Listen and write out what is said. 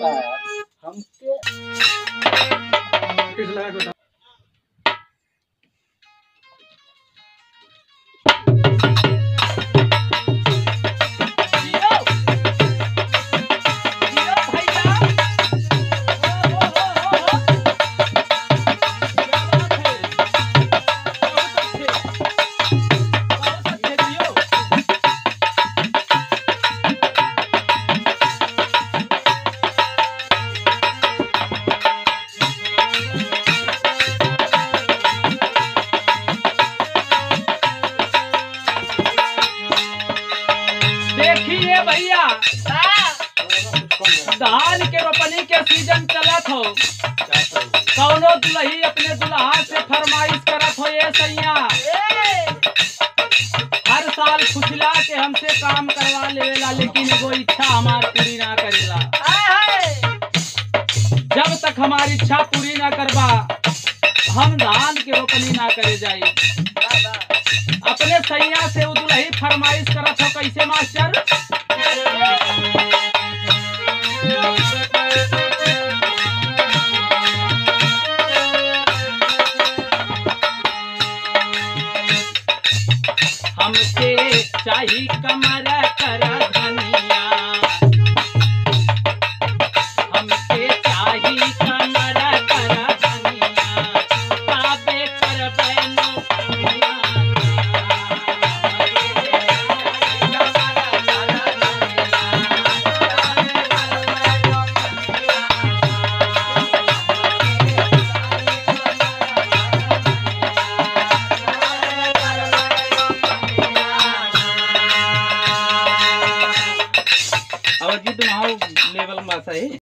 हमके किस लायक ये भैया। धान के रोपनी के सीज़न चलत हो। कौनो दुल्ही अपने दुल्हा से फरमाइश करत हो ये सैया। हर साल खुशला के हमसे काम करवा लेवेला, लेकिन एगो इच्छा हमार पूरी ना करेला। जब तक हमारी इच्छा पूरी ना करबा, हम धान के रोपनी ना करे जाई। अपने सैया से उदुलही फरमाइश करत हो कैसे मास्टर? हमसे चाहिए कमरा कर धनिया। तुम आओ लेवल में सही